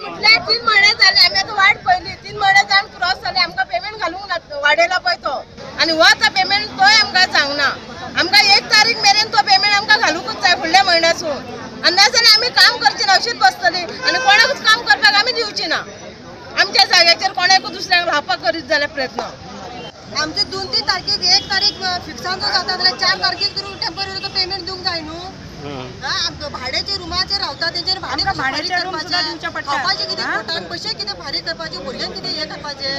म्हटल्यार तीन महिने जाले आमी आतां वाट पयली तीन महिने जावन क्रॉस जाले आमकां पेमेंट घालूंक ना वाडयला पळय तो. आनी हो आतां पेमेंट तोय आमकां सांगना आमकां एक तारीख मेरेन तो पेमेंट आमकां घालूंकच जाय फुडल्या म्हयन्यासून आनी नाजाल्यार आमी काम करची ना अशीच बसतली. आनी कोणाकूच काम करपाक आमी दिवची ना. आमच्या जाग्याचेर कोणाकूच दुसऱ्यांक रावपाक करीत जाल्यार प्रयत्न. आमचे दोन तीन तारखेक एक तारीख फिक्सांचो जाता जाल्यार चार तारखेक करून टेंपररी पेमेंट दिवंक जाय न्हू. भाड्याचे रुमाचेर रावता तेंचेर भाडे भाड्याचे करपाचे कितें? पोटाक पयशे कितें फारीक करपाचे भुरग्यांक कितें हे करपाचे?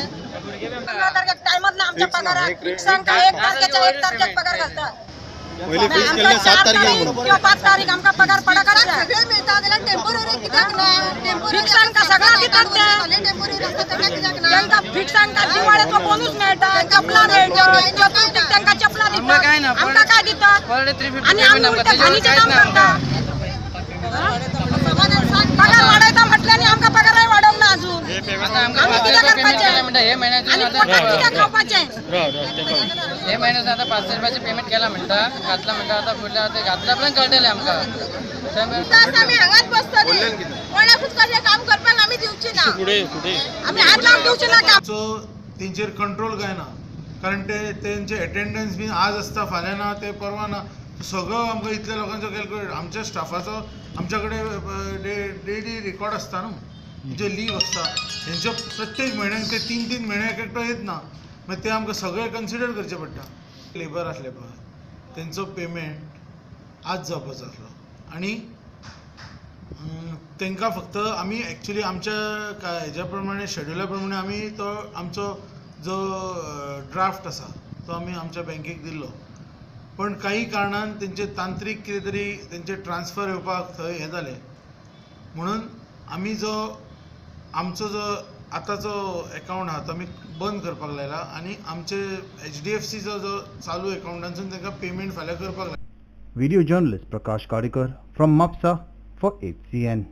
तारखेक टायमात ना आमच्या पगाराक फिक्सान काय एक तारखेच्या एक तारखेक पगार घालतात पाच तारीख आमकां पगार सगळे जाल्यार टेंपररी कित्याक ना टेंपररी फिक्सान का? सगळं दितात ते? टेंपररी आसता तेन्ना कित्याक ना त्यांका फिक्सान का? बोनूस मेळटा तांकां आमकां काय ना, आमकां काय दितात पर थ्री फिफ्टी आणि आम्ही उलटे घाणीचे काम करता. पगार म्हटल्यानी आमकां पगारय वाडोवंक ना अजून. आता आमकां आम्ही पाचशे पेमेंट म्हणटा हे महिन्याचे आणि आता पोटाक कितें हे महिन्याचं आता पाचशे रुपयाचे पेमेंट केला म्हणटा घातला म्हणटा आता फुडल्या आता घातला पण कळटले आमकां. त्यामुळे तास काम करपाक दिवची ना. हात लावून दिवचे ना काम. कंट्रोल काय ना? कारण ते तेंचे अटेंडन्स बी आज आसता फाल्यां ना ते परवा ना. सगळो आमकां इतल्या लोकांचो कॅल्क्युलेट आमच्या स्टाफाचो आमच्या कडेन डेली रेकॉर्ड आसता न्हू जे लीव आसता तेंच्यो प्रत्येक म्हयन्याक ते तीन तीन म्हयन्याक एकटो येत ना. मागीर ते आमकां सगळें कन्सिडर करचें पडटा. लेबर आसले पळय. तेंचो पेमेंट आज जावपाचो आसलो. आनी तांकां फक्त आमी एक्चुली आमच्या हेज्या प्रमाणे शेड्युला प्रमाणे आमी तो आमचो जो ड्राफ्ट आसा तो आमी आमच्या बँकेक दिल्लो पण काही कारणान तेंचे तांत्रीक कितें तरी तेंचे ट्रान्सफर येवपाक थंय हें जालें म्हणून आमी जो आमचो जो आतांचो एकावंट आहा तो आमी बंद करपाक लायला आनी आमचे एच डी एफ सीचो जो चालू एकावंटानसून तांकां पेमेंट फाल्यां करपाक लायला. Prakash journalist from Mapusa for Mapsa C N